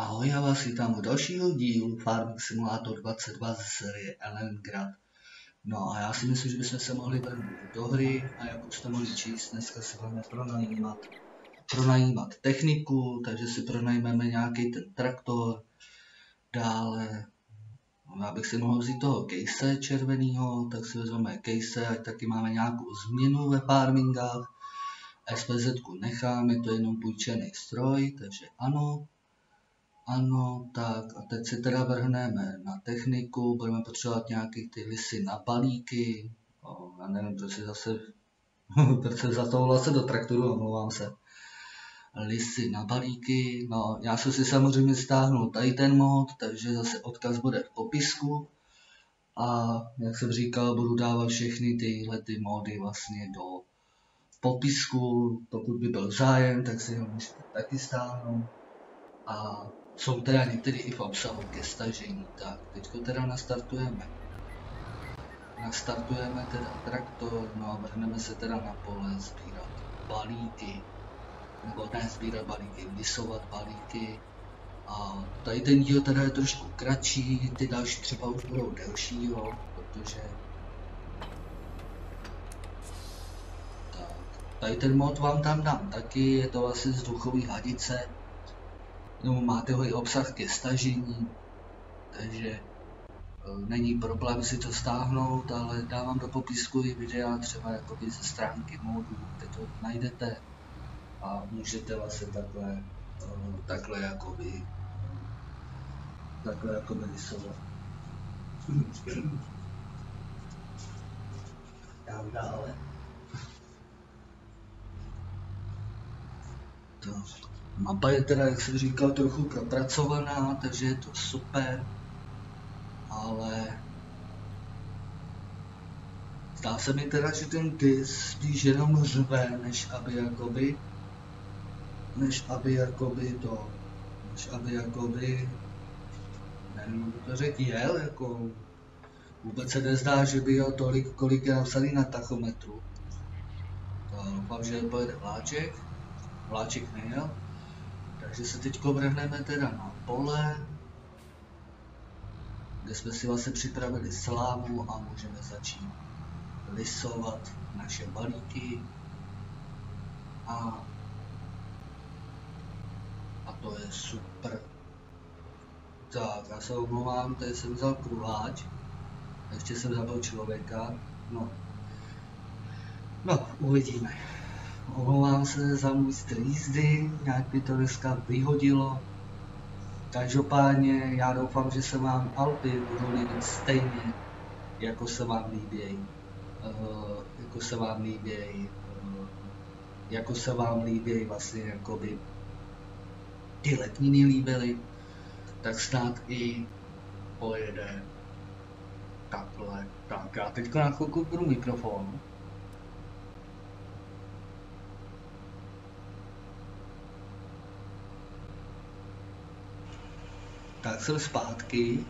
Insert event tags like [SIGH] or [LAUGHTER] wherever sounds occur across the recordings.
Ahoj, já vás vítám u dalšího dílu Farming Simulator 22 ze série Elengrad. No a já si myslím, že bychom se mohli vrhnout do hry a jak už jste mohli číst, dneska si budeme pronajímat, pronajímat techniku, takže si pronajmeme nějaký ten traktor, dále no, abych si mohl vzít toho case červeného, tak si vezmeme case, ať taky máme nějakou změnu ve farmingách. SPZ necháme, to je jenom půjčený stroj, takže ano. Ano, tak a teď si teda vrhneme na techniku, budeme potřebovat nějaký ty lisy na balíky. O, já nevím, proč si zase, [LAUGHS] proč se zatoulal se do traktoru, omlouvám se. Lisy na balíky, no já jsem si samozřejmě stáhnul tady ten mod, takže zase odkaz bude v popisku. A jak jsem říkal, budu dávat všechny tyhle ty mody vlastně do popisku, pokud by byl zájem, tak si ho můžete taky stáhnout. A jsou teda některý i v obsahu ke stažení. Tak, teďko teda nastartujeme. Nastartujeme teda traktor, no a vrhneme se teda na pole sbírat balíky. Nebo ne sbírat balíky, vysovat balíky. A tady ten díl teda je trošku kratší, ty další třeba už budou delší, jo, protože tak, tady ten mod vám tam dám taky, je to asi vzduchový hadice, nebo máte ho i obsah ke stažení, takže e, není problém si to stáhnout, ale dávám do popisku i videa třeba jakoby ze stránky modu, kde to najdete a můžete vlastně takhle, e, takhle jakoby, takhle jakoby rysovat. Dám dále. Tak. Mapa je teda, jak jsem říkal, trochu propracovaná, takže je to super, ale zdá se mi teda, že ten dis spíš jenom řve, než aby jakoby, než aby jakoby to, než aby jakoby, nevím, to řekl, jel, jako vůbec se nezdá, že by jel tolik, kolik je napsaný na tachometru. Doufám, že pojede vláček, vláček nejel. Takže se teď vrhneme teda na pole, kde jsme si vlastně připravili slámu a můžeme začít lisovat naše balíky. A, a to je super. Tak, já se omlouvám, tady jsem vzal kruháč. Ještě jsem zabil člověka. No. No, uvidíme. Omlouvám se za můj styl jízdy, nějak by to dneska vyhodilo. Každopádně já doufám, že se vám Alpy budou líbit stejně, jako se vám líbějí. Uh, jako se vám líbějí. Uh, jako se vám líbějí vlastně jakoby ty letniny líbily, tak snad i pojede takhle. Tak já teď na chvilku budu mikrofon. Tak jsem zpátky.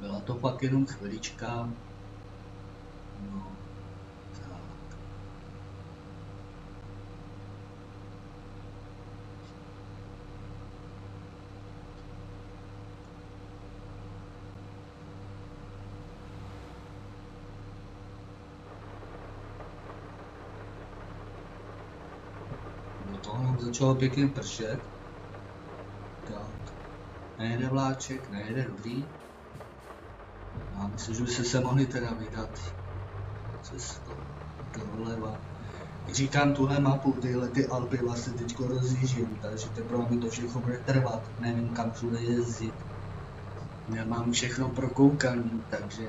Byla to pak jenom chvilička. No, tak. No to nám začalo pěkně pršet nejede vláček, nejede dobrý. A myslím, že by se se mohli teda vydat cestou doleva. Říkám tuhle mapu, tyhle ty Alpy vlastně teď rozjíždím, takže teprve mi to všechno bude trvat, nevím kam všude jezdit. Nemám všechno prokoukaný, takže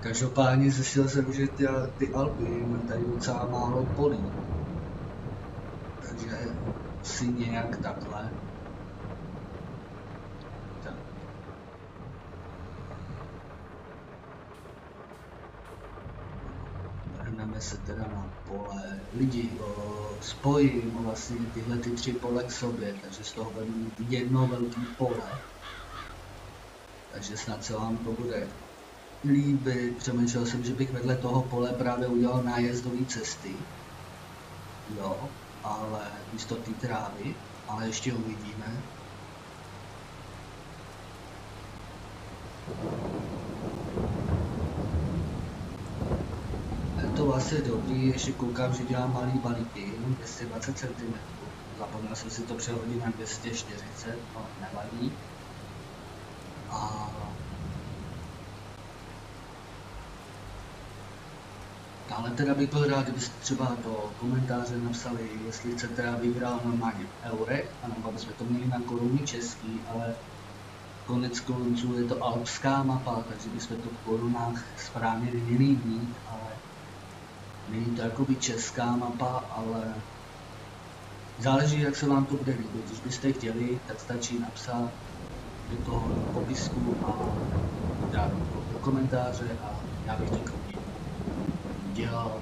každopádně zjistil jsem, že ty, ty Alpy mají tady docela málo polí. Takže si nějak takhle. vrhneme se teda na pole. Lidi spojím vlastně tyhle ty tři pole k sobě, takže z toho budu mít jedno velké pole. Takže snad se vám to bude líbit. Přemýšlel jsem, že bych vedle toho pole právě udělal nájezdové cesty. Jo, ale místo té trávy. ale ještě uvidíme. Je to vlastně dobrý, ještě koukám, že dělám malý balíky, jenom 220 cm. Zapomněl jsem si to přehodit na 240, no nevadí. A Ale teda bych byl rád, kdybyste třeba do komentáře napsali, jestli chcete, abych hrál normálně v eurech, anebo aby jsme to měli na koruny český, ale konec konců je to alpská mapa, takže bychom to v korunách správně neměli mít, ale není to jakoby česká mapa, ale záleží, jak se vám to bude líbit. Když byste chtěli, tak stačí napsat do toho popisku a dát do komentáře a já bych to dělal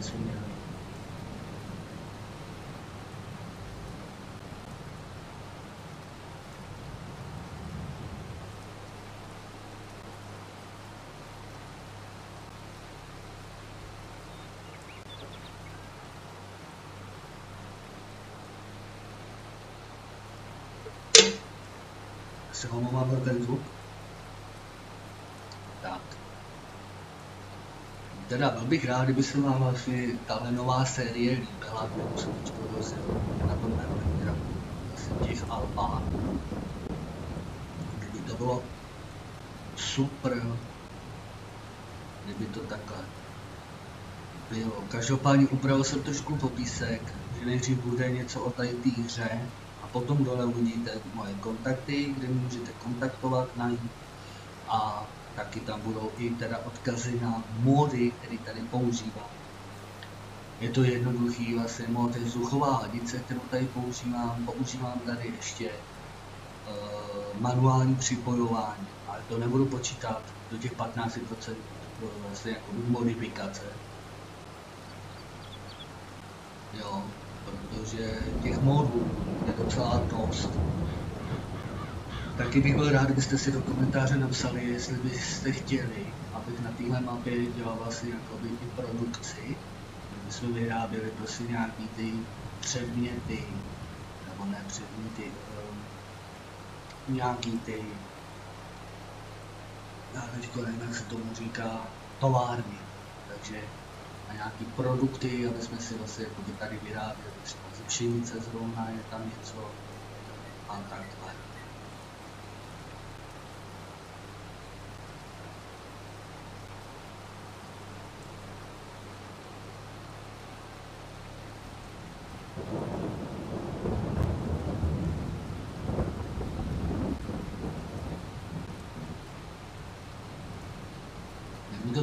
směr. Se omlouvám za ten zvuk. teda byl bych rád, kdyby se vám vlastně tahle nová série líbila, kterou jsem teď provozil na tom Eurogramu, vlastně těch Alpách. Kdyby to bylo super, kdyby to takhle bylo. Každopádně upravil jsem trošku popisek, že nejdřív bude něco o tady té hře potom dole uvidíte moje kontakty, kde můžete kontaktovat, najít a taky tam budou i teda odkazy na módy, které tady používám. Je to jednoduchý, vlastně mod je vzduchová hladice, kterou tady používám. Používám tady ještě uh, manuální připojování, ale to nebudu počítat do těch 15% vlastně jako modifikace. Jo, protože těch modů je docela dost. Taky bych byl rád, kdybyste si do komentáře napsali, jestli byste chtěli, abych na téhle mapě dělal vlastně jakoby i produkci, aby jsme vyráběli prostě nějaký ty předměty, nebo ne předměty, um, nějaký ty, já teď nevím, jak se tomu říká, továrny. Takže a nějaký produkty, aby jsme si vlastně jakoby tady vyráběli, třeba ze pšenice zrovna je tam něco a takhle.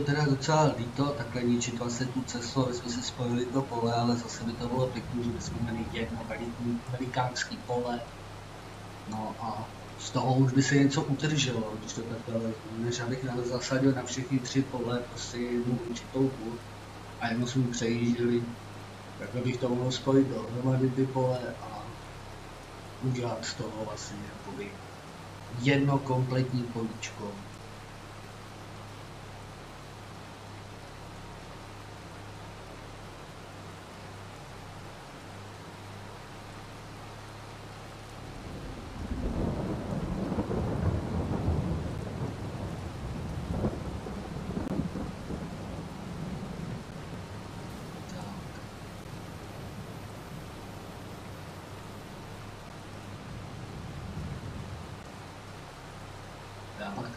teda docela líto takhle ničit vlastně tu cestu, aby jsme si spojili to pole, ale zase by to bylo pěkný, že bychom měli jedno velikánský pole. No a z toho už by se něco utrželo, když to takhle než abych zasadil na všechny tři pole prostě jednu určitou půl a jenom jsme přejížděli, tak bych to mohl spojit dohromady ty pole a udělat z toho vlastně jakoby jedno kompletní políčko.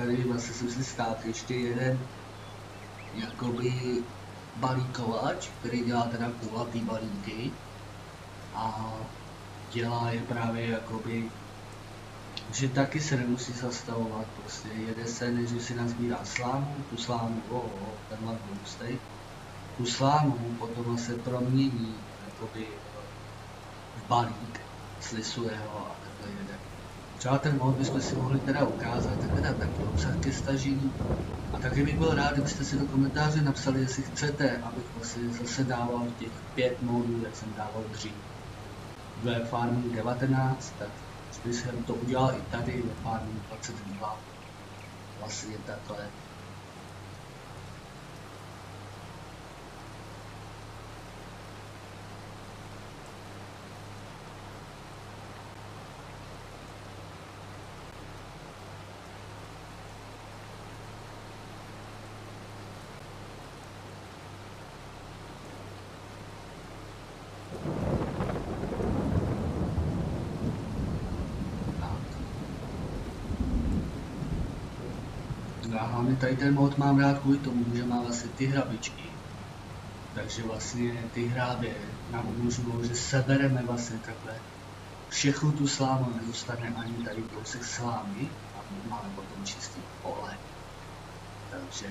Tady vlastně jsem si stát ještě jeden jakoby balíkovač, který dělá teda kulatý balíky a dělá je právě jakoby že taky se nemusí zastavovat, prostě jede se, než si nazbírá slámu, tu slámu, oh, oh, tenhle tlustej, tu slámu potom se promění jakoby v balík, slisuje ho a takhle jede. Třeba ten mod bychom si mohli teda ukázat, tak teda taky obsah ke stažení. A taky bych byl rád, kdybyste si do komentáře napsali, jestli chcete, abych vlastně zase dával těch pět modů, jak jsem dával dřív. Ve Farming 19, tak jsem to udělal i tady ve Farming 22. Vlastně takhle. Já hlavně tady ten mod mám rád kvůli tomu, že má vlastně ty hrabičky. Takže vlastně ty hrábě nám umožňují, že sebereme vlastně takhle všechnu tu slámu, nezůstane ani tady kousek slámy a máme potom čistý pole. Takže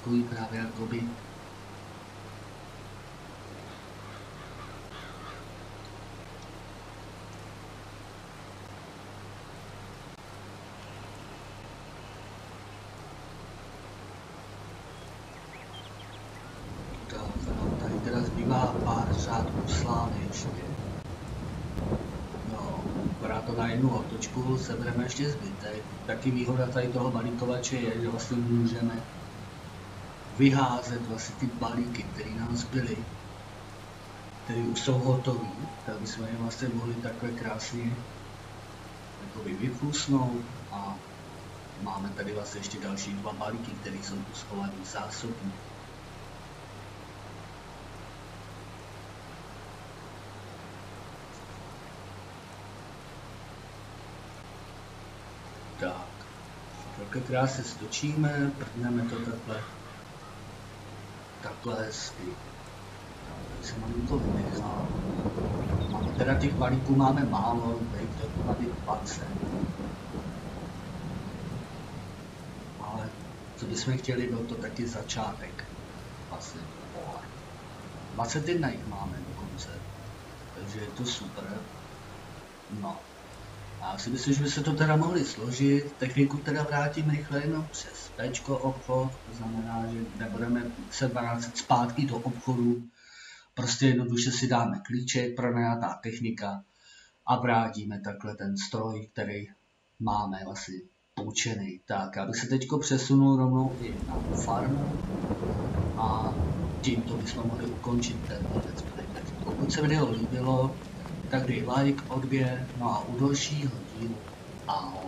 takový právě jakoby zbývá pár. No, sebereme ještě zbytek. Taky výhoda tady toho balíkovače je, že vlastně můžeme vyházet vlastně ty balíky, které nám zbyly, které už jsou hotové, tak bychom je vlastně mohli takhle krásně jakoby vyplusnout a máme tady vlastně ještě další dva balíky, které jsou tu schované zásobní. Tak, takhle krásně stočíme, prdneme to takhle takhle hezky. Se to vynechal. Máme teda těch balíků máme málo, bych to tady 20. Ale co bychom chtěli, byl to taky začátek. Vlastně pohár. 21 jich máme dokonce. Takže je to super. No. Já si myslím, že by se to teda mohli složit. Techniku teda vrátím rychle jenom přes Pčko obchod, to znamená, že nebudeme se vracet zpátky do obchodu. Prostě jednoduše si dáme klíček, pronajatá technika a vrátíme takhle ten stroj, který máme vlastně poučený. Tak, abych se teď přesunul rovnou i na farmu a tímto bychom mohli ukončit ten let's play. Pokud se video líbilo, tak dej like, odběr, no a u dalšího dílu ahoj.